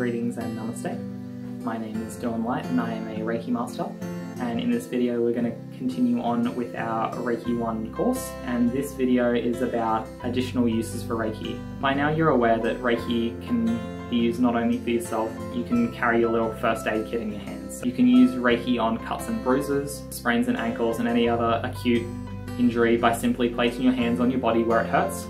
Greetings and Namaste. My name is Dylan Light and I am a Reiki Master and in this video we're going to continue on with our Reiki 1 course and this video is about additional uses for Reiki. By now you're aware that Reiki can be used not only for yourself, you can carry your little first aid kit in your hands. You can use Reiki on cuts and bruises, sprains and ankles and any other acute injury by simply placing your hands on your body where it hurts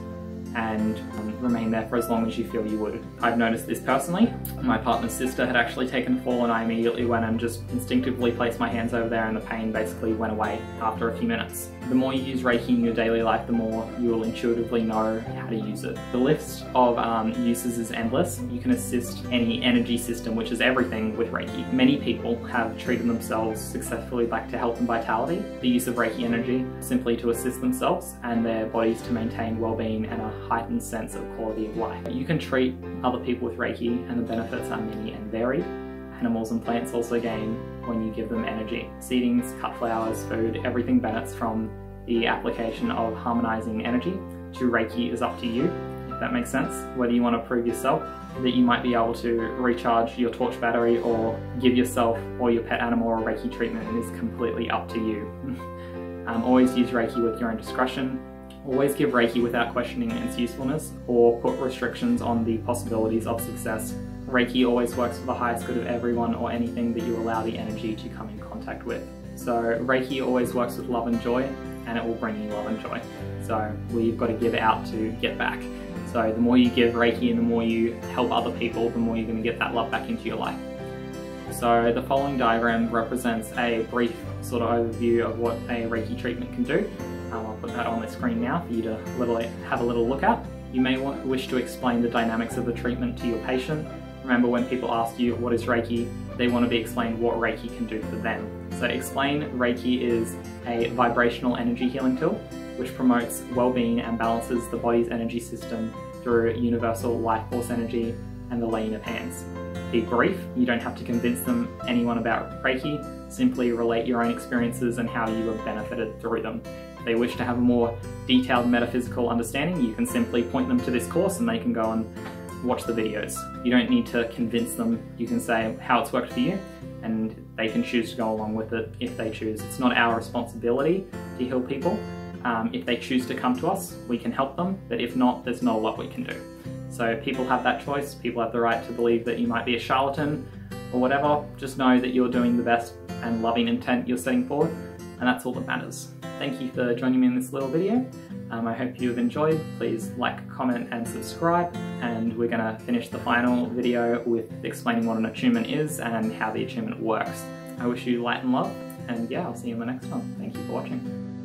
and remain there for as long as you feel you would. I've noticed this personally. My partner's sister had actually taken a fall and I immediately went and just instinctively placed my hands over there and the pain basically went away after a few minutes. The more you use Reiki in your daily life, the more you will intuitively know how to use it. The list of um, uses is endless. You can assist any energy system, which is everything with Reiki. Many people have treated themselves successfully back to health and vitality. The use of Reiki energy simply to assist themselves and their bodies to maintain well-being and a heightened sense of quality of life. You can treat other people with Reiki and the benefits are many and varied. Animals and plants also gain when you give them energy. Seedings, cut flowers, food, everything benefits from the application of harmonizing energy to Reiki is up to you, if that makes sense. Whether you want to prove yourself that you might be able to recharge your torch battery or give yourself or your pet animal a Reiki treatment is completely up to you. um, always use Reiki with your own discretion Always give Reiki without questioning its usefulness or put restrictions on the possibilities of success. Reiki always works for the highest good of everyone or anything that you allow the energy to come in contact with. So Reiki always works with love and joy and it will bring you love and joy. So we've got to give out to get back. So the more you give Reiki and the more you help other people, the more you're going to get that love back into your life. So the following diagram represents a brief sort of overview of what a Reiki treatment can do. I'll put that on the screen now for you to have a little look at. You may want, wish to explain the dynamics of the treatment to your patient. Remember when people ask you what is Reiki, they want to be explained what Reiki can do for them. So explain Reiki is a vibrational energy healing tool which promotes well-being and balances the body's energy system through universal life force energy and the laying of hands. Be brief, you don't have to convince them anyone about Reiki, simply relate your own experiences and how you have benefited through them. If they wish to have a more detailed metaphysical understanding, you can simply point them to this course and they can go and watch the videos. You don't need to convince them, you can say how it's worked for you and they can choose to go along with it if they choose. It's not our responsibility to heal people. Um, if they choose to come to us, we can help them, but if not, there's not a lot we can do. So people have that choice, people have the right to believe that you might be a charlatan or whatever. Just know that you're doing the best and loving intent you're setting forward, and that's all that matters. Thank you for joining me in this little video. Um, I hope you have enjoyed. Please like, comment and subscribe and we're to finish the final video with explaining what an attunement is and how the attunement works. I wish you light and love and yeah, I'll see you in the next one. Thank you for watching.